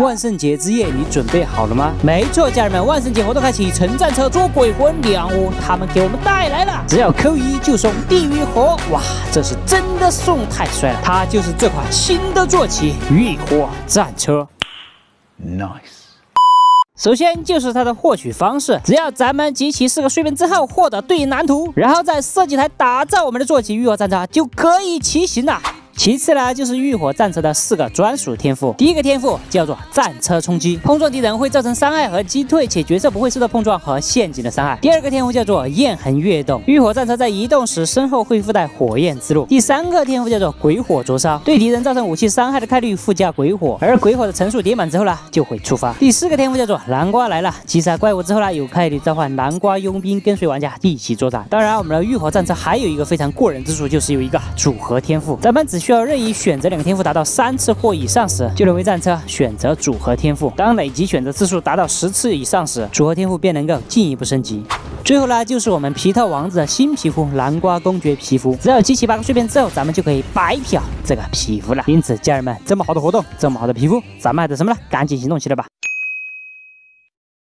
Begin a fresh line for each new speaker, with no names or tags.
万圣节之夜，你准备好了吗？没错，家人们，万圣节活动开启，乘战车捉鬼魂两屋，他们给我们带来了，只要扣一就送地狱火，哇，这是真的送，太帅了！它就是这款新的坐骑浴火战车，nice。首先就是它的获取方式，只要咱们集齐四个碎片之后，获得对应蓝图，然后再设计台打造我们的坐骑浴火战车，就可以骑行了。其次呢，就是浴火战车的四个专属天赋。第一个天赋叫做战车冲击，碰撞敌人会造成伤害和击退，且角色不会受到碰撞和陷阱的伤害。第二个天赋叫做焰痕跃动，浴火战车在移动时身后会附带火焰之路。第三个天赋叫做鬼火灼烧，对敌人造成武器伤害的概率附加鬼火，而鬼火的层数叠满之后呢，就会触发。第四个天赋叫做南瓜来了，击杀怪物之后呢，有概率召唤南瓜佣兵跟随玩家一起作战。当然，我们的浴火战车还有一个非常过人之处，就是有一个组合天赋，咱们只需要任意选择两个天赋达到三次或以上时，就能为战车选择组合天赋。当累计选择次数达到十次以上时，组合天赋便能够进一步升级。最后呢，就是我们皮特王子的新皮肤——南瓜公爵皮肤。只要集齐八个碎片之后，咱们就可以白嫖这个皮肤了。因此，家人们，这么好的活动，这么好的皮肤，咱们还等什么呢？赶紧行动起来吧！